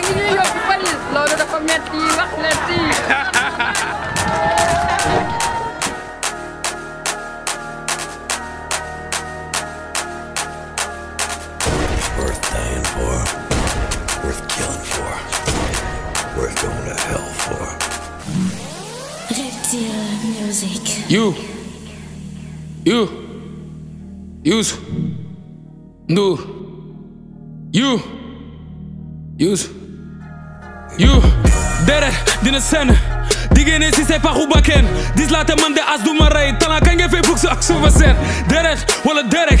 ñu ngi ñuy yóbbu police loolu dafa metti wax la si. You. You. Use. Do. You. Use. You, dere, din send it. Senn diggéene si c'est paxu ba kenn dis man de as du ma rey. Kañ nga fay bugg ak suufa seen deret wala derek.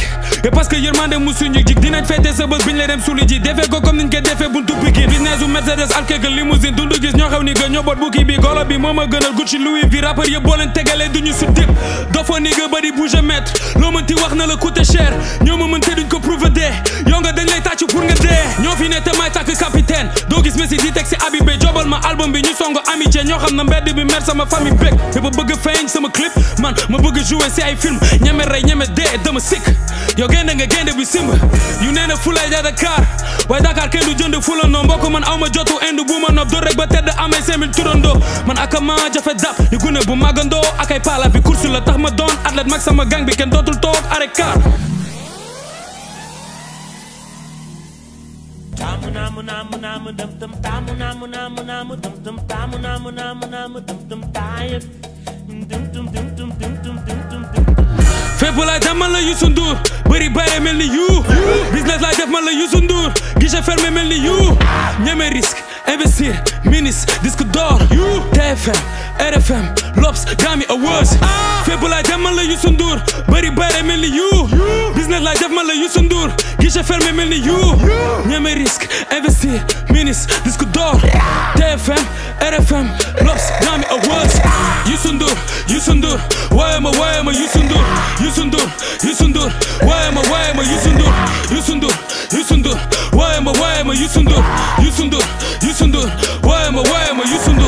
Parce que yërmande mu suñu jig. Dinañ fete sa bés biñ lay dem suli ji. Defee ko comme niñ koy defee buntu pikin business u Mercedes alkeke limousine dundu gis ñoo xew ni que ñoo boot bukki bi. Golo bi moom a gënal Gucci Louis vi rappeur yëpp boo leen tegalee duñu su dip dofo ni nga bari bouge mètre loo wax na la coûté cher. Ñoo ma ko di bi bi mer sama famille bég ba bëgg feeñ sama clip. Man ma bëgg jouer si ay film. Ñeme rey ñeme dee dama sikk yow gaynde nga gaynde bi simb yu nee na fulay ja Dakar waaye Dakar kenn du jënd fula noo mbokk man? Aw ma jotu indu bu ma doo rek ba tedd amee 5000 turandoo man aka ma jafe dab yu gune bu màggandoo ak ay paala bi course la tax ma doon athlète mag sama gang bi kenn dootul toog arrêt car Tamu namu namu namu dum dum la you business laay def man la fermé you ñeme risque investir ministre disque d'or TFM RFM, Lops, Grammy Awards Fabulay demeliyorsundur Bari beremeliyim Biznes like defmeliyorsundur Gişe vermemeliyim Neme risk, investi, minis, diskudor TFM, RFM, Lops, Grammy Awards Yusundur, yusundur Vayama vayama yusundur Yusundur, yusundur Vayama vayama yusundur Yusundur, yusundur Vayama vayama yusundur Yusundur, yusundur Vayama vayama yusundur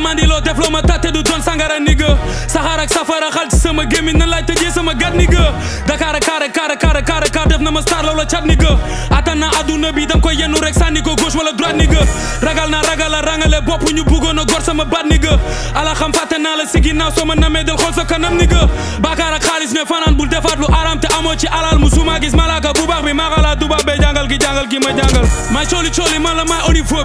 mandiloo def loo ma tate du doon sangara nigga saxaar ak safara xal ci sama gémmiñ nan laay tëjee sama gat nigga Dakar ak kaare kaare kaare kaare kaar def na ma star loola cat nigga attan na adduna bi dam koy yennu rek sànni ko gauche wala droite nigga ragal na ragal la rangale bopp ñu buggoon a gor sama bat nigga ala xam fàtte naa la si ginnaaw soo ma namee del xool sa kanam nigga Bakar ak xaalis ñooy fanaan bul defaat lu aram te amoo ci alal musuma gis malaka bu baax bi maxala tubaab bee jàngal gi jàngal gi ma jàngal may cooli cooli man la may onifo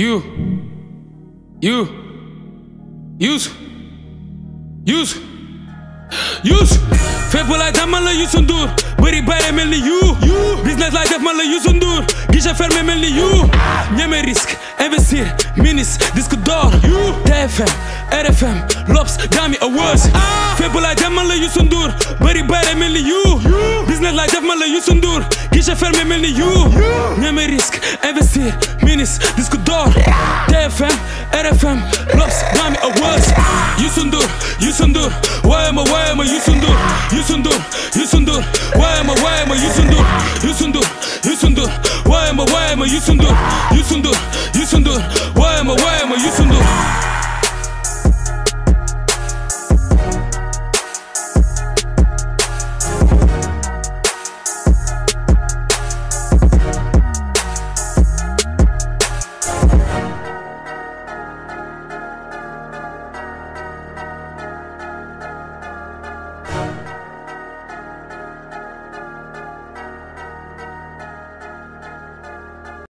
You. You. Use. Use. Use. Fable atamalı dur Bari bayrameli you. you. Business life yapmalı dur Gişe fermemeli you. Yeme risk. Investir. Minis. Diskudor. You. TFM. RFM flops got me a worse. Ah. Fable like demeli yusundur Bari beremeli you. Business like defmeli yusundur Gişe fermemeli you. Neme risk investir Minis disco door TFM RFM Flops got me a worse. Ah. Yusundur Yusundur Vayama vayama yusundur Yusundur Yusundur Vayama vayama yusundur Yusundur Yusundur Vayama vayama yusundur Yusundur